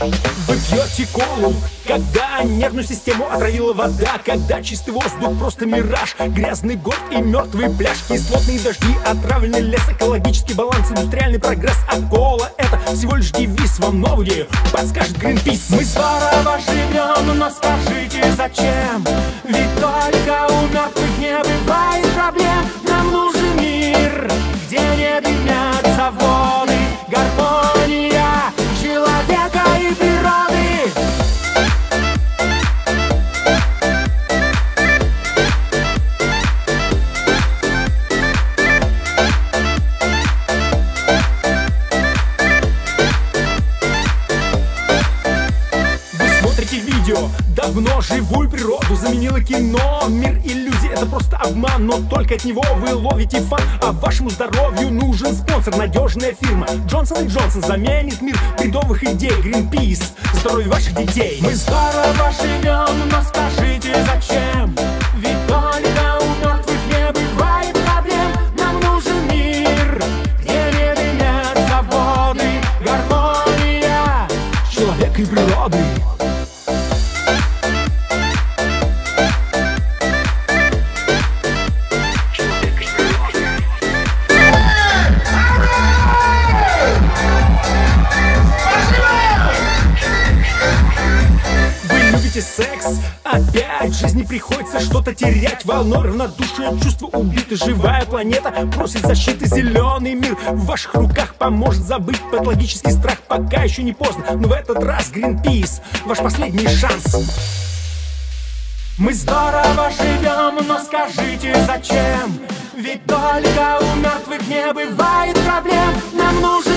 Вы пьете колу, когда нервную систему отравила вода Когда чистый воздух просто мираж Грязный город и мертвый пляж Кислотные дожди, отравленный лес Экологический баланс, индустриальный прогресс А кола это всего лишь девиз Вам новую подскажет Greenpeace. Мы здорово живем, но скажите зачем? Ведь только у мертвых не видео, давно живую природу заменило кино. Мир иллюзий это просто обман, но только от него вы ловите фан. А вашему здоровью нужен спонсор, надежная фирма. Джонсон и Джонсон заменит мир бредовых идей. Greenpeace, здоровье ваших детей. Мы здорово живем, но скажите зачем? Ведь только у мертвых не бывает проблем. Нам нужен мир, где не дымят заводы Гармония. Человека и природы любите секс? Опять жизни приходится что-то терять. Волной равнодушие, чувство убиты. Живая планета просит защиты. Зеленый мир в ваших руках поможет забыть патологический страх. Пока еще не поздно, но в этот раз Greenpeace Ваш последний шанс. Мы здорово живем, но скажите зачем? Ведь только у мертвых не бывает проблем. Нам нужен